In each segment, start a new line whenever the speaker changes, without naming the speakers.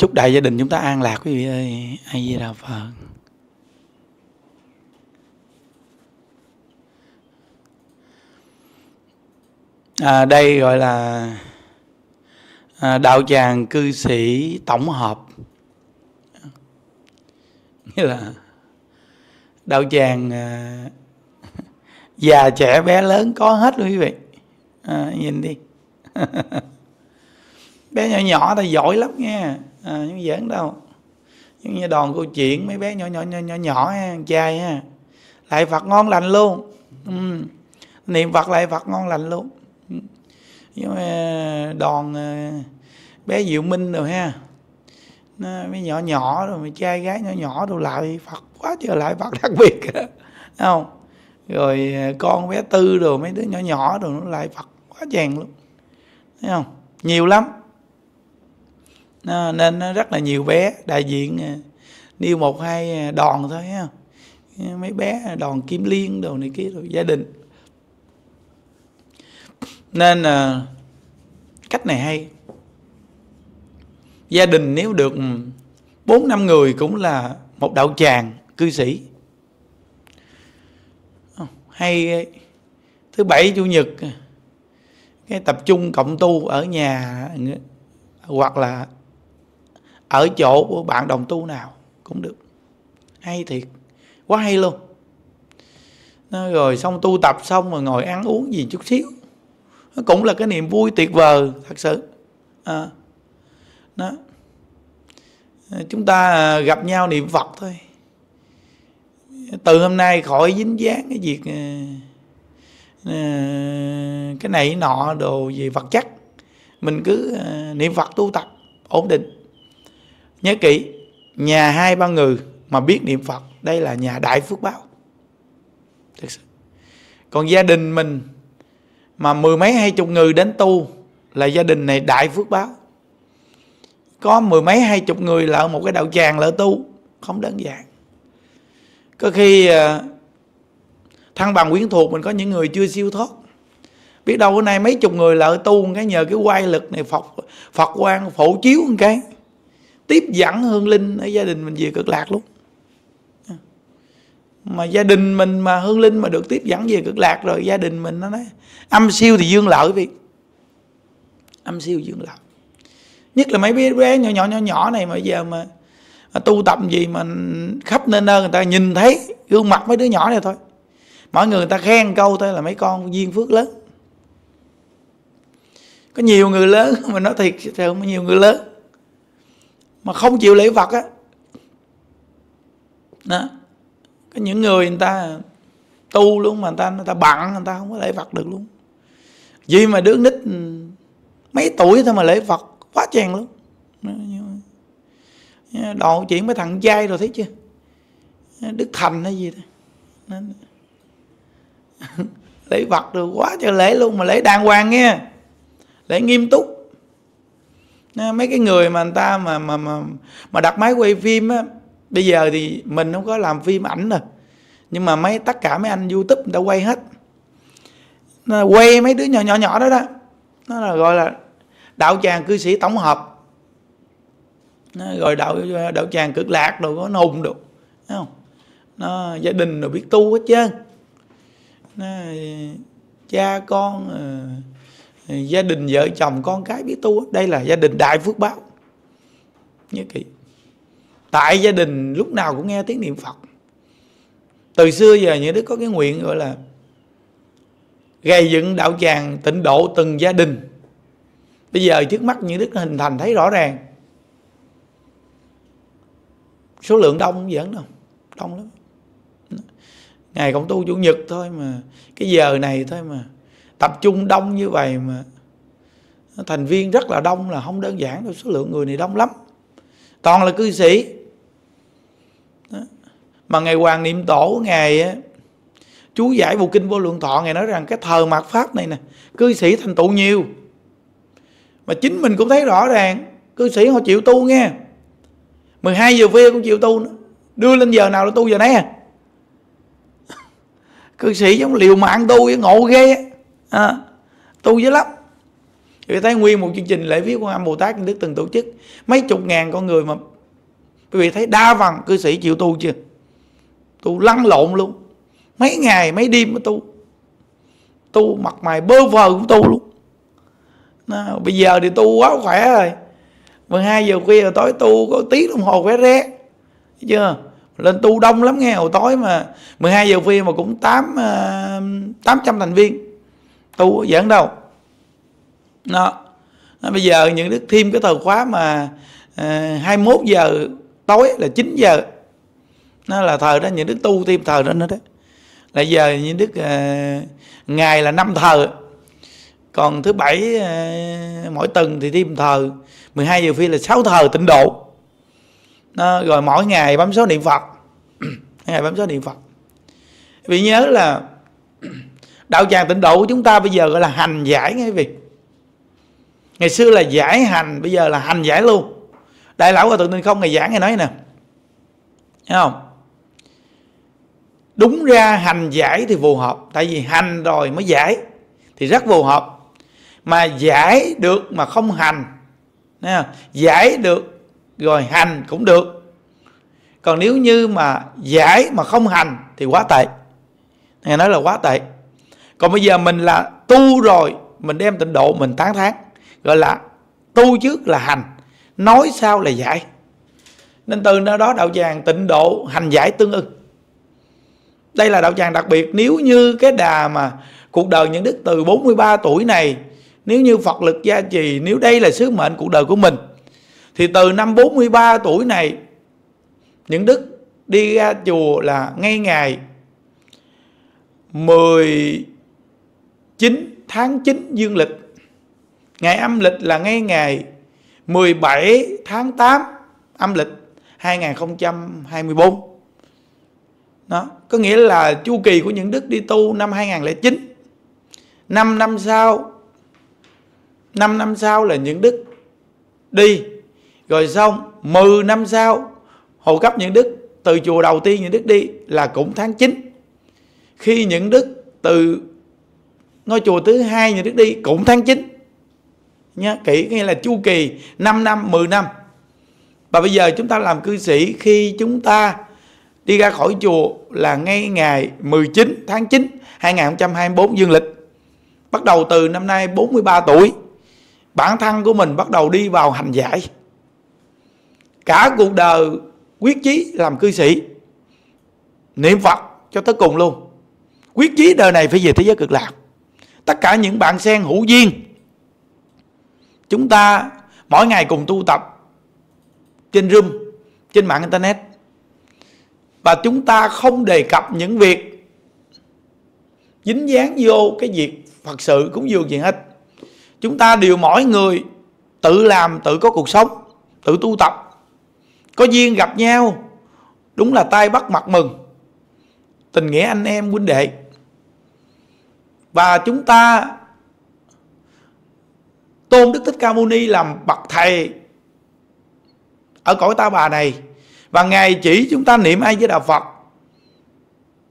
chúc đại gia đình chúng ta an lạc quý vị ơi. A di đà phật. À, đây gọi là à, đạo tràng cư sĩ tổng hợp. Nghĩa là đạo tràng à, già trẻ bé lớn có hết luôn quý vị. À, nhìn đi. Bé nhỏ nhỏ ta giỏi lắm nha à, nhưng giỡn đâu. Nhưng như đòn câu chuyện mấy bé nhỏ nhỏ nhỏ nhỏ nhỏ ha, trai ha. Lại phật ngon lành luôn. Ừ. niệm phật lại phật ngon lành luôn. Ừ. nhưng mà đòn à, bé diệu minh rồi ha. Nó mấy nhỏ nhỏ rồi mấy trai gái nhỏ nhỏ rồi lại phật quá trời lại phật đặc biệt không? Rồi à, con bé tư rồi mấy đứa nhỏ nhỏ rồi nó lại phật quá chàng luôn. Thấy không? Nhiều lắm nó, nên nó rất là nhiều bé đại diện à, nêu một hai à, đòn thôi ha. Mấy bé à, đòn kim liên đồ này kia rồi gia đình. Nên là cách này hay. Gia đình nếu được bốn năm người cũng là một đạo tràng cư sĩ. Hay thứ bảy chủ nhật cái tập trung cộng tu ở nhà hoặc là ở chỗ của bạn đồng tu nào cũng được. Hay thiệt quá hay luôn. Nó rồi xong tu tập xong rồi ngồi ăn uống gì chút xíu. Nó cũng là cái niềm vui tuyệt vời thật sự. À, đó. Chúng ta à, gặp nhau niệm phật thôi. Từ hôm nay khỏi dính dáng cái việc à, à, cái này nọ đồ gì vật chất. Mình cứ niệm phật tu tập ổn định nhớ kỹ, nhà hai ba người mà biết niệm phật, đây là nhà đại phước báo. Thật sự. còn gia đình mình mà mười mấy hai chục người đến tu là gia đình này đại phước báo. Có mười mấy hai chục người là một cái đạo tràng lỡ tu, không đơn giản. Có khi à, thăng bằng quyến thuộc mình có những người chưa siêu thoát. Biết đâu bữa nay mấy chục người lỡ tu cái nhờ cái quay lực này, phật phật quan phổ chiếu một cái tiếp dẫn hương linh ở gia đình mình về cực lạc luôn. Mà gia đình mình mà hương linh mà được tiếp dẫn về cực lạc rồi gia đình mình nó nói âm siêu thì dương lợi vì âm siêu dương lợi. Nhất là mấy bé bé nhỏ nhỏ nhỏ nhỏ này mà giờ mà, mà tu tập gì mà khắp nơi nơi người ta nhìn thấy gương mặt mấy đứa nhỏ này thôi. Mọi người người ta khen câu thôi là mấy con duyên phước lớn. Có nhiều người lớn mà nói thiệt sao nhiều người lớn mà không chịu lễ Phật á. Đó. Có những người người ta tu luôn mà người ta người ta bận, người ta không có lễ Phật được luôn. Vì mà đứa nít mấy tuổi thôi mà lễ Phật quá chèn luôn. Đồ chuyện với thằng trai rồi thấy chưa? Đức thành hay gì đó. Lễ Phật được quá trời lễ luôn mà lễ đàng hoàng nghe. Lễ nghiêm túc. Ờ, mấy cái người mà người ta mà mà mà mà đặt máy quay phim á bây giờ thì mình không có làm phim ảnh rồi nhưng mà mấy tất cả mấy anh youtube người ta quay hết. Nó quay mấy đứa nhỏ nhỏ nhỏ đó đó. Nó là gọi là đạo tràng cư sĩ tổng hợp. Nó rồi đạo đạo tràng cực lạc rồi có nùng được thấy không? Nó gia đình rồi biết tu hết trơn. Nó, cha con uh, gia đình vợ chồng, con cái biết tu, đây là gia đình đại phước báo. Nhớ kỹ. Tại gia đình lúc nào cũng nghe tiếng niệm phật. Từ xưa giờ, những đứa có cái nguyện gọi là gây dựng đạo tràng, tịnh độ từng gia đình. Bây giờ trước mắt những đức hình thành thấy rõ ràng. Số lượng đông vẫn đâu, đông lắm. Ngày công tu chủ nhật thôi mà, cái giờ này thôi mà tập trung đông như vậy mà. Thành viên rất là đông là không đơn giản đâu, số lượng người này đông lắm. Toàn là cư sĩ. Đó. mà ngày hoàng niệm tổ ngày chú giải bộ kinh vô lượng thọ ngày nói rằng cái thờ mạt pháp này nè, cư sĩ thành tựu nhiều. Mà chính mình cũng thấy rõ ràng, cư sĩ họ chịu tu nghe. 12 giờ khuya cũng chịu tu nữa. Đưa lên giờ nào là tu giờ nấy à. Cư sĩ giống liều mạng tu ngộ ghê à, tu dữ lắm. Vì thấy nguyên một chương trình lễ viết quan âm Bồ Tát Đức từng tổ chức. Mấy chục ngàn con người mà quý vị thấy đa phần cư sĩ chịu tu chưa? Tu lăn lộn luôn. Mấy ngày mấy đêm mới tu. Tu mặt mày bơ vờ cũng tu luôn. Nó, bây giờ thì tu quá khỏe rồi. 12 giờ khuya rồi tối tu có tí đồng hồ khỏe ré. Chưa? Lên tu đông lắm nghe hồi tối mà. 12 giờ khuya mà cũng tám ờ, tám trăm thành viên tu giảng đâu. Nó bây giờ những đức thêm cái thời khóa mà ờ, à, 21 giờ tối là 9 giờ. Nó là thời đó những đức tu thêm thời đó nữa đó. Là giờ những đức à, ngày là năm thờ. Còn thứ bảy à, mỗi tuần thì thêm thờ. 12 giờ phi là 6 thờ tịnh độ. Nó, rồi mỗi ngày bấm số niệm phật. Ngày bấm số niệm phật. Vì nhớ là đạo tràng tịnh độ của chúng ta bây giờ gọi là hành giải nghe quý vị. Ngày xưa là giải hành, bây giờ là hành giải luôn. Đại lão hòa thượng tinh không ngày giảng ngày nói nè. Thấy không? Đúng ra hành giải thì phù hợp, tại vì hành rồi mới giải thì rất phù hợp. Mà giải được mà không hành, Thấy không? giải được rồi hành cũng được. Còn nếu như mà giải mà không hành thì quá tệ. Nghe nói là quá tệ còn bây giờ mình là tu rồi, mình đem tịnh độ, mình tán thán, gọi là tu trước là hành, nói sau là giải. Nên từ nơi đó đạo tràng tịnh độ hành giải tương ưng. Đây là đạo tràng đặc biệt. Nếu như cái đà mà cuộc đời những đức từ 43 tuổi này, nếu như Phật lực gia trì, nếu đây là sứ mệnh cuộc đời của mình, thì từ năm 43 tuổi này những đức đi ra chùa là ngay ngày 9 tháng 9 dương lịch. Ngày âm lịch là ngay ngày 17 tháng 8 âm lịch 2024 đó, có nghĩa là chu kỳ của những đức đi tu năm 2009 5 năm sau 5 năm sau là những đức đi. Rồi xong 10 năm sau hộ cấp những đức, từ chùa đầu tiên những đức đi là cũng tháng 9 khi những đức từ ngôi chùa thứ hai nhà đức đi cũng tháng 9 nhá kỹ nghĩa là chu kỳ 5 năm 10 năm. Và bây giờ chúng ta làm cư sĩ khi chúng ta đi ra khỏi chùa là ngay ngày 19 tháng 9 2024 dương lịch. Bắt đầu từ năm nay 43 tuổi, bản thân của mình bắt đầu đi vào hành giải. Cả cuộc đời quyết chí làm cư sĩ, niệm phật cho tới cùng luôn. Quyết chí đời này phải về thế giới cực lạc tất cả những bạn sen hữu duyên. Chúng ta mỗi ngày cùng tu tập trên room, trên mạng internet. Và chúng ta không đề cập những việc dính dáng vô cái việc phật sự cũng dường gì hết chúng ta đều mỗi người tự làm, tự có cuộc sống, tự tu tập. Có duyên gặp nhau, đúng là tay bắt mặt mừng. Tình nghĩa anh em huynh đệ và chúng ta tôn đức thích ca mâu ni làm bậc thầy ở cõi ta bà này. Và ngài chỉ chúng ta niệm ai với đà phật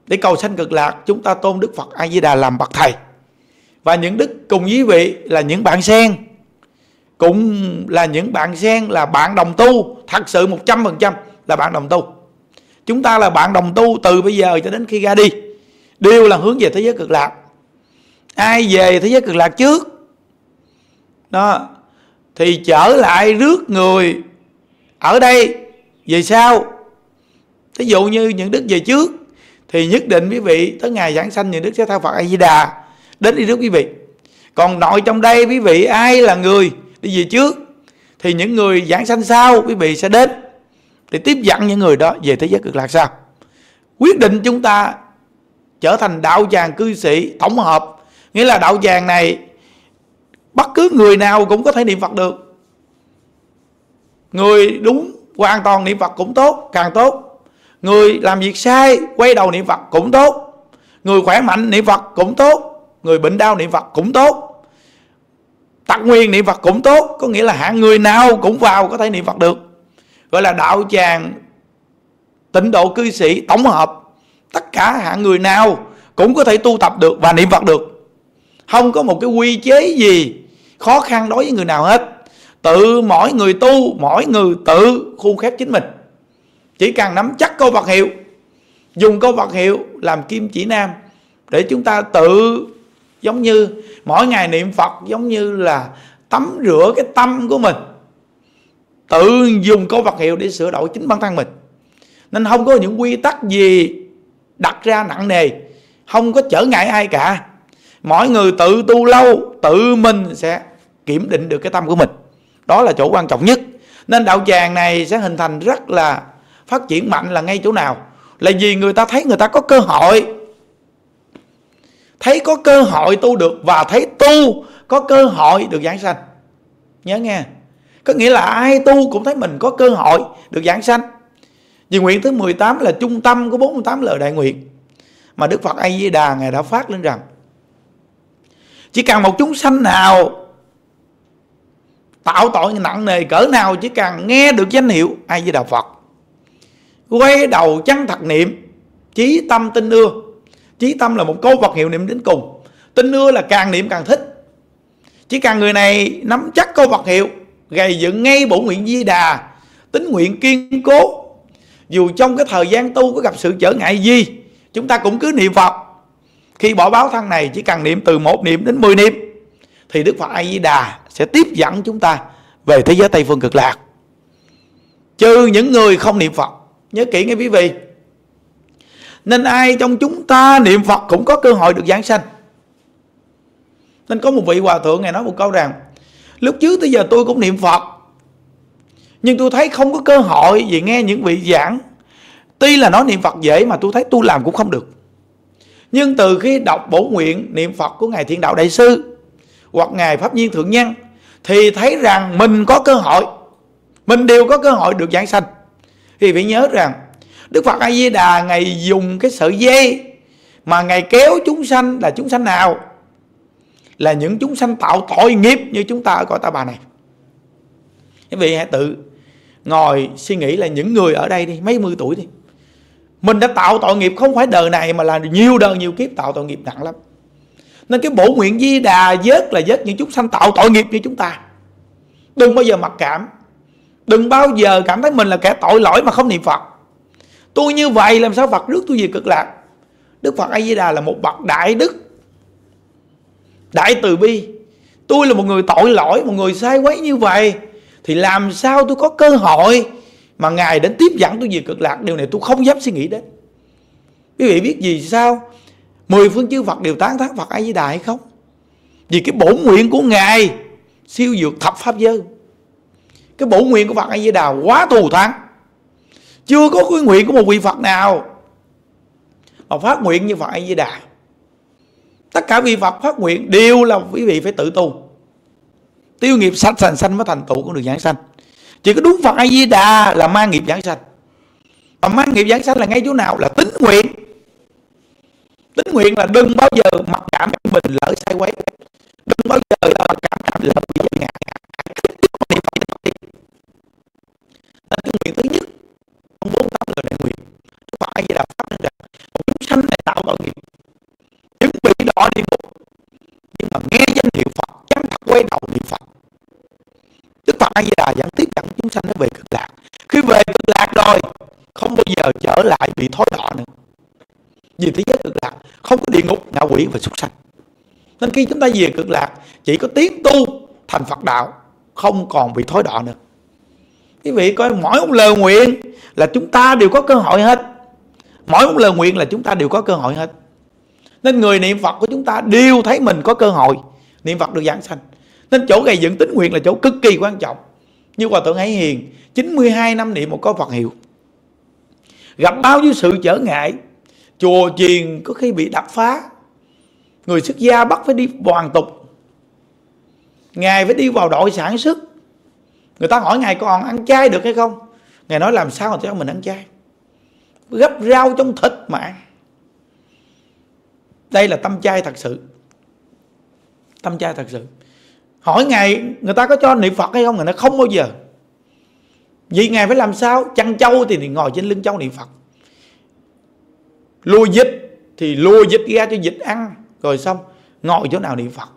để cầu sanh cực lạc, chúng ta tôn đức phật a di đà làm bậc thầy. Và những đức cùng quý vị là những bạn sen, cũng là những bạn sen là bạn đồng tu, thật sự 100% là bạn đồng tu. Chúng ta là bạn đồng tu từ bây giờ cho đến khi ra đi, đều là hướng về thế giới cực lạc ai về thế giới cực lạc trước. Đó. Thì trở lại rước người ở đây. Về sau. Thí dụ như những đức về trước, thì nhất định quý vị, tới ngày giảng sanh những đức sẽ theo phật a di đà đến đi rước quý vị. Còn nội trong đây quý vị, ai là người đi về trước, thì những người giảng sanh sau quý vị sẽ đến để tiếp dẫn những người đó về thế giới cực lạc sao quyết định chúng ta trở thành đạo tràng cư sĩ tổng hợp nghĩa là đạo tràng này, bất cứ người nào cũng có thể niệm phật được. Người đúng hoàn toàn niệm phật cũng tốt, càng tốt. Người làm việc sai, quay đầu niệm phật cũng tốt. Người khỏe mạnh niệm phật cũng tốt. Người bệnh đau niệm phật cũng tốt. Tặc nguyên niệm phật cũng tốt. Có nghĩa là hạng người nào cũng vào có thể niệm phật được. Gọi là đạo tràng tịnh độ cư sĩ, tổng hợp. Tất cả hạng người nào cũng có thể tu tập được và niệm phật được không có một cái quy chế gì khó khăn đối với người nào hết. Tự mỗi người tu, mỗi người tự khuôn khép chính mình. Chỉ cần nắm chắc câu vật hiệu, dùng câu vật hiệu làm kim chỉ nam, để chúng ta tự giống như mỗi ngày niệm Phật giống như là tắm rửa cái tâm của mình. Tự dùng câu vật hiệu để sửa đổi chính bản thân mình. Nên không có những quy tắc gì đặt ra nặng nề, không có trở ngại ai cả mỗi người tự tu lâu, tự mình sẽ kiểm định được cái tâm của mình. Đó là chỗ quan trọng nhất. Nên đạo tràng này sẽ hình thành rất là phát triển mạnh là ngay chỗ nào? Là vì người ta thấy người ta có cơ hội. Thấy có cơ hội tu được và thấy tu có cơ hội được giảng sanh. Nhớ nghe. Có nghĩa là ai tu cũng thấy mình có cơ hội được giảng sanh. Vì nguyện thứ 18 là trung tâm của 48 lời đại nguyện mà Đức Phật A Di Đà ngài đã phát lên rằng chỉ cần một chúng sanh nào tạo tội nặng nề cỡ nào, chỉ cần nghe được danh hiệu A Di Đà Phật, quay đầu chăng thật niệm, chí tâm tin ưa. Chí tâm là một câu vật hiệu niệm đến cùng. Tin ưa là càng niệm càng thích. Chỉ cần người này nắm chắc câu vật hiệu, gầy dựng ngay bổ nguyện di đà tính nguyện kiên cố, dù trong cái thời gian tu có gặp sự trở ngại gì, chúng ta cũng cứ niệm Phật khi bỏ báo thân này chỉ cần niệm từ một niệm đến 10 niệm, thì Đức Phật A Di Đà sẽ tiếp dẫn chúng ta về thế giới Tây phương cực lạc. Trừ những người không niệm Phật. Nhớ kỹ nghe quý vị. Nên ai trong chúng ta niệm Phật cũng có cơ hội được giảng sanh. Nên có một vị hòa thượng ngày nói một câu rằng, lúc trước tới giờ tôi cũng niệm Phật, nhưng tôi thấy không có cơ hội vì nghe những vị giảng. Tuy là nói niệm Phật dễ mà tôi thấy tôi làm cũng không được nhưng từ khi đọc bổ nguyện niệm Phật của ngài Thiện Đạo Đại sư hoặc ngài Pháp Nhiên Thượng Nhân, thì thấy rằng mình có cơ hội, mình đều có cơ hội được giảng sanh. Thì phải nhớ rằng, Đức Phật A Di Đà ngài dùng cái sợi dây mà ngài kéo chúng sanh là chúng sanh nào, là những chúng sanh tạo tội nghiệp như chúng ta ở cõi ta bà này. Quý vị hãy tự ngồi suy nghĩ là những người ở đây đi, mấy mươi tuổi đi mình đã tạo tội nghiệp không phải đời này mà là nhiều đời nhiều kiếp tạo tội nghiệp nặng lắm. Nên cái bổ nguyện di đà vớt là vớt những chúng sanh, tạo tội nghiệp như chúng ta. Đừng bao giờ mặc cảm. Đừng bao giờ cảm thấy mình là kẻ tội lỗi mà không niệm phật. Tôi như vậy làm sao phật rước tôi về cực lạc? Đức phật a di đà là một bậc đại đức, đại từ bi. Tôi là một người tội lỗi, một người sai quấy như vậy, thì làm sao tôi có cơ hội mà ngài đến tiếp dẫn tôi về cực lạc, điều này tôi không dám suy nghĩ đến. Quý vị biết gì sao? Mười phương chư phật đều tán thán phật a di đà hay không? Vì cái bổ nguyện của ngài siêu dược thập pháp giới. Cái bổ nguyện của phật a di đà quá thù thắng. Chưa có cái nguyện của một vị phật nào mà phát nguyện như phật a di đà tất cả vị phật phát nguyện đều là quý vị phải tự tu. Tiêu nghiệp sạch sành, sanh mới thành tựu của đường giảng sanh chỉ có đúng phật a di đà là mang nghiệp giảng sanh. Mà mang nghiệp giảng sanh là ngay chỗ nào? Là tính nguyện. Tính nguyện là đừng bao giờ mặc cảm mình lỡ sai quấy. Đừng bao giờ là cảm cảm lỡ bị giận ngại là cái nguyện thứ nhất. Ông bốn tám người đại nguyện. Phật A Di Đà pháp nên rằng chúng sanh này tạo tội nghiệp. Những bị đọa địa ngục nhưng mà nghe danh hiệu Phật chẳng thật quay đầu niệm Phật. Đức Phật A Di Đà dẫn tiếp dẫn chúng sanh nó về cực lạc khi về cực lạc rồi không bao giờ trở lại bị thối đọa nữa vì thế giới cực lạc, không có địa ngục, ngạ quỷ và súc sanh. Nên khi chúng ta về cực lạc, chỉ có tiến tu thành Phật đạo, không còn bị thối đọa nữa. Quý vị coi, mỗi một lời nguyện là chúng ta đều có cơ hội hết. Mỗi một lời nguyện là chúng ta đều có cơ hội hết. Nên người niệm Phật của chúng ta đều thấy mình có cơ hội niệm Phật được giảng sanh. Nên chỗ gây dựng tính nguyện là chỗ cực kỳ quan trọng. Như Hòa Thượng Hải Hiền 92 năm niệm một câu Phật hiệu. Gặp bao nhiêu sự trở ngại chùa chiền có khi bị đập phá. Người xuất gia bắt phải đi hoàn tục. Ngài phải đi vào đội sản xuất. Người ta hỏi ngài còn ăn chay được hay không? Ngài nói làm sao mà cho mình ăn chay? Gấp rau trong thịt mà ăn. Đây là tâm chay thật sự. Tâm chay thật sự. Hỏi ngài, người ta có cho niệm phật hay không? Ngài nói không bao giờ. Vì ngài phải làm sao? Chăn trâu thì ngồi trên lưng trâu niệm phật lùi dịch, thì lùi dịch ra cho dịch ăn. Rồi xong, ngồi chỗ nào niệm phật.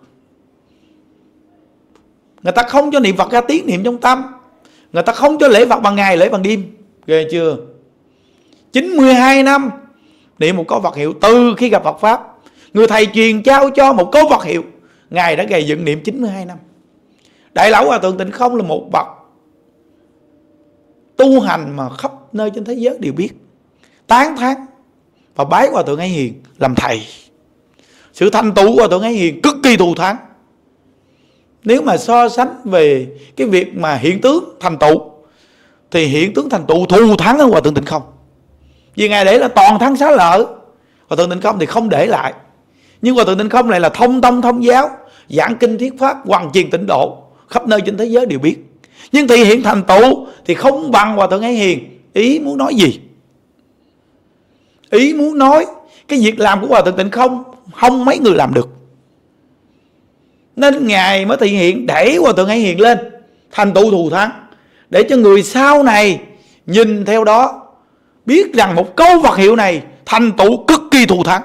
Người ta không cho niệm phật ra tiếng niệm trong tâm. Người ta không cho lễ phật bằng ngày, lễ bằng đêm. Ghê chưa? 92 năm, niệm một câu Phật hiệu từ khi gặp Phật Pháp. Người thầy truyền trao cho một câu Phật hiệu. Ngài đã gây dựng niệm 92 năm. Đại lão Hòa Thượng Tịnh Không là một bậc Tu hành mà khắp nơi trên thế giới đều biết. Tán thán. Và bái Hòa Thượng ấy Hiền làm thầy. Sự thanh tú của Hòa Thượng ấy Hiền cực kỳ thù thắng. Nếu mà so sánh về cái việc mà hiện tướng thành tụ Thì hiện tướng thành tụ thù thắng hơn Hòa Thượng Tịnh Không. Vì ngài để là toàn thắng xá lợi, hòa thượng tịnh không thì không để lại. Nhưng hòa thượng tịnh không lại là thông tông thông giáo, giảng kinh thuyết pháp, hoàn truyền tịnh độ khắp nơi trên thế giới đều biết. Nhưng thì hiện thành tựu thì không bằng hòa thượng ấy hiền ý muốn nói gì? Ý muốn nói cái việc làm của hòa thượng tịnh không? Không mấy người làm được. Nên ngài mới thể hiện đẩy hòa thượng hãy hiện lên, thành tựu thù thắng, để cho người sau này nhìn theo đó, biết rằng một câu Phật hiệu này thành tựu cực kỳ thù thắng.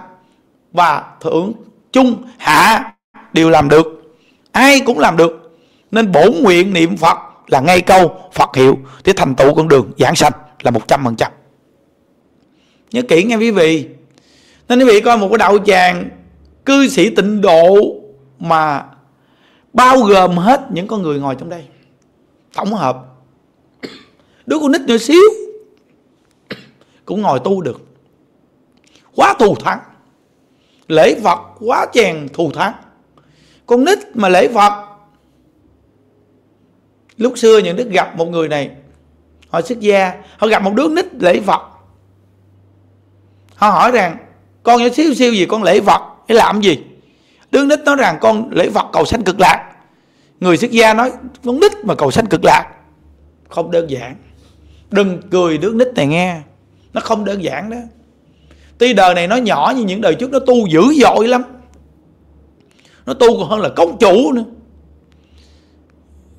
Và thượng chung hạ đều làm được, ai cũng làm được. Nên bổn nguyện niệm Phật là ngay câu Phật hiệu để thành tựu con đường giảng sanh là một trăm phần trăm nhớ kỹ nghe quý vị. Nên quý vị coi một cái đạo tràng cư sĩ tịnh độ mà bao gồm hết những con người ngồi trong đây. Tổng hợp. Đứa con nít nhỏ xíu cũng ngồi tu được. Quá thù thắng. Lễ phật quá chèn thù thắng. Con nít mà lễ phật, lúc xưa những đức gặp một người này, họ xuất gia, họ gặp một đứa nít lễ phật họ hỏi rằng, con nhỏ xíu xíu gì, con lễ vật, để làm gì? Đứa nít nói rằng, con lễ vật cầu sanh cực lạc. Người xuất gia nói, con nít mà cầu sanh cực lạc, không đơn giản. Đừng cười, đứa nít này nghe, nó không đơn giản đó. Tuy đời này nó nhỏ như những đời trước nó tu dữ dội lắm. Nó tu còn hơn là công chủ nữa.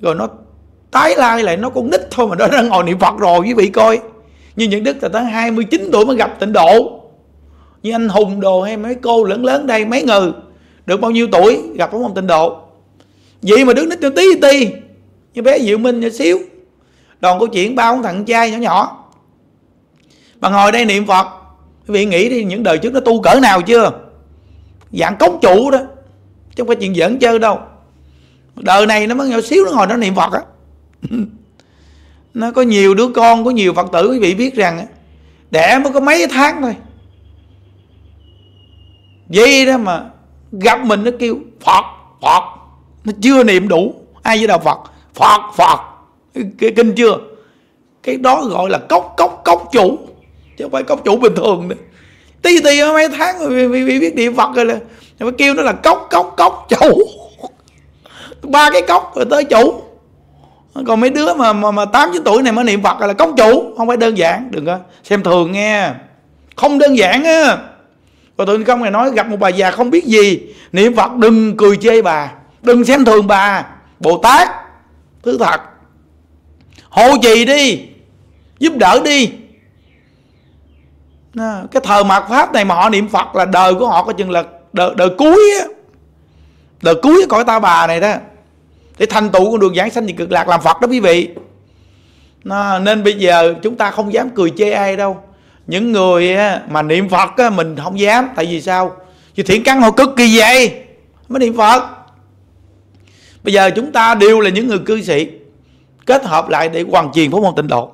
Rồi nó tái lai lại, nó con nít thôi mà nó đang ngồi niệm phật rồi, quý vị coi. Như những đức là tới 29 tuổi mới gặp tịnh độ như anh hùng đồ hay mấy cô lớn lớn đây, mấy người, được bao nhiêu tuổi, gặp ông tịnh độ? Vậy mà đứa nít cho tí tí như bé diệu minh nhỏ xíu. Đòn câu chuyện ba ông thằng trai nhỏ nhỏ. Mà ngồi đây niệm phật. Quý vị nghĩ đi, những đời trước nó tu cỡ nào chưa? Dạng cống chủ đó, chứ không phải chuyện giỡn chơi đâu. Đời này nó mới nhỏ xíu nó ngồi nó niệm phật á. Nó có nhiều đứa con, có nhiều phật tử, quý vị biết rằng đẻ mới có mấy tháng thôi vậy đó mà gặp mình nó kêu phật phật. Nó chưa niệm đủ ai với đạo phật? Phật phật. Cái kinh chưa? Cái đó gọi là cốc cốc cốc chủ chứ không phải cốc chủ bình thường nữa. Tí tí mấy tháng rồi vì, biết niệm phật rồi là phải kêu nó là cốc cốc cốc chủ. Ba cái cốc rồi tới chủ. Còn mấy đứa mà mà, mà 8 9 tuổi này mới niệm Phật là cốc chủ không phải đơn giản. Đừng có xem thường nghe không đơn giản á và tôi công này nói gặp một bà già không biết gì. Niệm Phật đừng cười chê bà đừng xem thường bà. Bồ Tát thứ thật. Hộ trì đi giúp đỡ đi. Cái thờ mạt pháp này mà họ niệm phật là đời của họ có chừng là đời, đời cuối á. Đời cuối cõi ta bà này đó. Để thành tựu con đường giảng sanh thì cực lạc làm phật đó quý vị. Nên bây giờ chúng ta không dám cười chê ai đâu những người mà niệm phật á, mình không dám. Tại vì sao? Vì thiện căn họ cực kỳ vậy mới niệm phật. Bây giờ chúng ta đều là những người cư sĩ kết hợp lại để hoàn truyền pháp môn tịnh độ.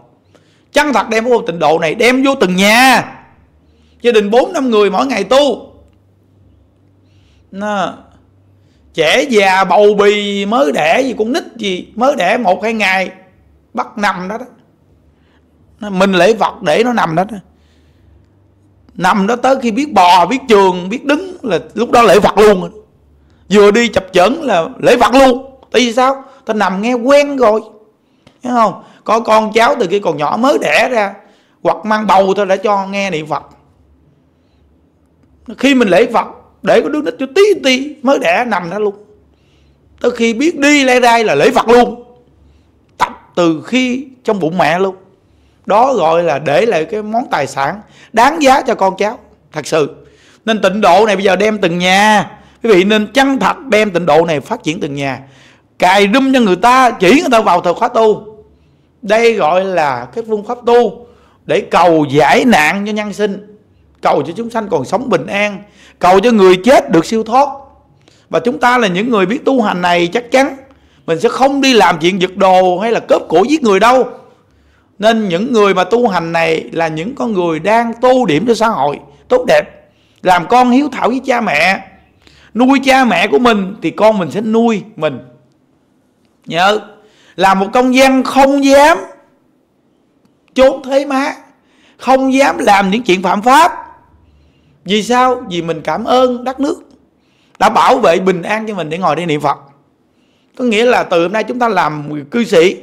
Chân thật đem pháp môn tịnh độ này đem vô từng nhà. Gia đình bốn năm người mỗi ngày tu. Nó trẻ già bầu bì mới đẻ gì con nít gì mới đẻ một hai ngày bắt nằm đó đó. Mình lễ vật để nó nằm đó, đó nằm đó tới khi biết bò, biết trường, biết đứng là lúc đó lễ phật luôn vừa đi chập chẩn là lễ phật luôn. Tại vì sao? Ta nằm nghe quen rồi. Thấy không? Có con cháu từ khi còn nhỏ mới đẻ ra, hoặc mang bầu thôi đã cho nghe niệm phật. Khi mình lễ phật, để có đứa nít cho tí tí mới đẻ, nằm đó luôn. Tới khi biết đi lê đai là lễ phật luôn. Tập từ khi trong bụng mẹ luôn đó gọi là để lại cái món tài sản đáng giá cho con cháu, thật sự. Nên tịnh độ này bây giờ đem từng nhà. Quý vị nên chân thật đem tịnh độ này phát triển từng nhà. Cài râm cho người ta, chỉ người ta vào thời khóa tu. Đây gọi là cái phương pháp tu để cầu giải nạn cho nhân sinh, cầu cho chúng sanh còn sống bình an, cầu cho người chết được siêu thoát. Và chúng ta là những người biết tu hành này chắc chắn mình sẽ không đi làm chuyện giật đồ hay là cướp cổ giết người đâu nên những người mà tu hành này là những con người đang tô điểm cho xã hội, tốt đẹp, làm con hiếu thảo với cha mẹ. Nuôi cha mẹ của mình thì con mình sẽ nuôi mình. Nhớ, là một công dân không dám trốn thuế má, không dám làm những chuyện phạm pháp. Vì sao? Vì mình cảm ơn đất nước đã bảo vệ bình an cho mình để ngồi đây niệm phật. Có nghĩa là từ hôm nay chúng ta làm cư sĩ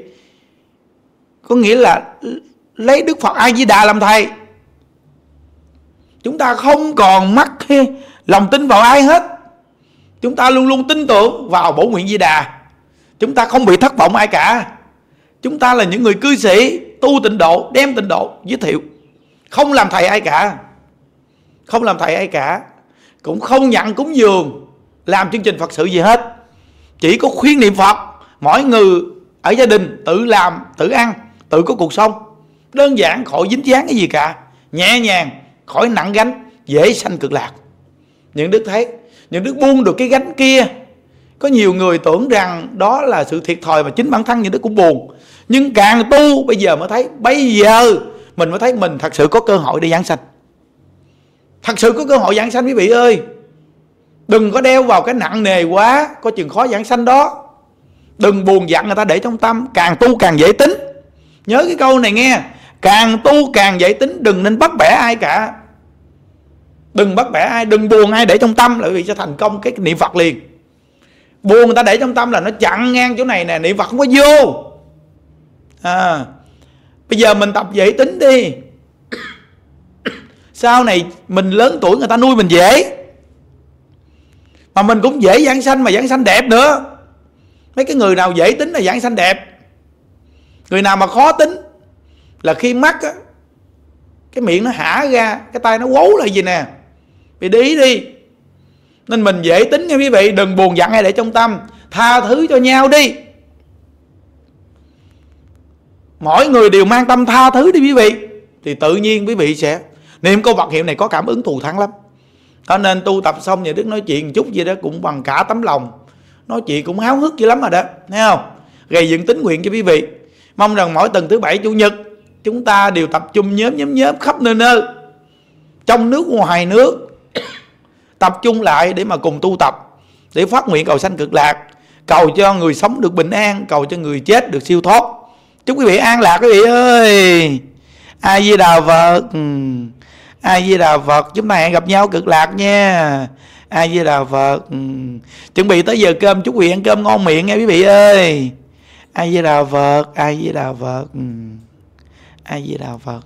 có nghĩa là lấy đức phật a di đà làm thầy. Chúng ta không còn mắc lòng tin vào ai hết. Chúng ta luôn luôn tin tưởng vào bổ nguyện di đà chúng ta không bị thất vọng ai cả. Chúng ta là những người cư sĩ, tu tịnh độ, đem tịnh độ, giới thiệu. Không làm thầy ai cả. Không làm thầy ai cả. Cũng không nhận cúng dường làm chương trình phật sự gì hết. Chỉ có khuyên niệm phật, mỗi người ở gia đình tự làm, tự ăn tự có cuộc sống. Đơn giản, khỏi dính dáng cái gì cả. Nhẹ nhàng, khỏi nặng gánh, dễ sanh cực lạc. Những đức thấy, những đức buông được cái gánh kia. Có nhiều người tưởng rằng đó là sự thiệt thòi mà chính bản thân những đức cũng buồn. Nhưng càng tu, bây giờ mới thấy, bây giờ mình mới thấy mình thật sự có cơ hội để giảng sanh. Thật sự có cơ hội giảng sanh quý vị ơi. Đừng có đeo vào cái nặng nề quá, có chừng khó giảng sanh đó. Đừng buồn giận người ta để trong tâm, càng tu càng dễ tính nhớ cái câu này nghe. Càng tu càng dễ tính, đừng nên bắt bẻ ai cả. Đừng bắt bẻ ai, đừng buồn ai để trong tâm lại vì sẽ thành công cái niệm phật liền. Buồn người ta để trong tâm là nó chặn ngang chỗ này nè, niệm phật không có vô. À bây giờ mình tập dễ tính đi. Sau này mình lớn tuổi người ta nuôi mình dễ. Mà mình cũng dễ giảng sanh mà giảng sanh đẹp nữa. Mấy cái người nào dễ tính là giảng sanh đẹp người nào mà khó tính là khi mắt á, cái miệng nó hả ra, cái tay nó quấu lại gì nè. Bị để ý đi. Nên mình dễ tính nha quý vị, đừng buồn giận hay để trong tâm. Tha thứ cho nhau đi. Mỗi người đều mang tâm tha thứ đi quý vị, thì tự nhiên quý vị sẽ niệm câu vật hiệu này có cảm ứng thù thắng lắm. Cho nên tu tập xong nhà đức nói chuyện chút gì đó cũng bằng cả tấm lòng. Nói chuyện cũng háo hức dữ lắm rồi đó, thấy không? Gây dựng tính nguyện cho quý vị mong rằng mỗi tuần thứ bảy, chủ nhật, chúng ta đều tập trung nhóm nhóm nhóm khắp nơi nơi. Trong nước, ngoài nước, tập trung lại để mà cùng tu tập, để phát nguyện cầu sanh cực lạc, cầu cho người sống được bình an, cầu cho người chết được siêu thoát. Chúc quý vị an lạc, quý vị ơi! Ai di đà phật. Ai di đà phật, chúng ta hẹn gặp nhau cực lạc nha. Ai di đà phật. Chuẩn bị tới giờ cơm, chúc quý vị ăn cơm ngon miệng nha quý vị ơi! Ai với đà phật? Ai với đà phật? Ừ. Ai với di đà phật?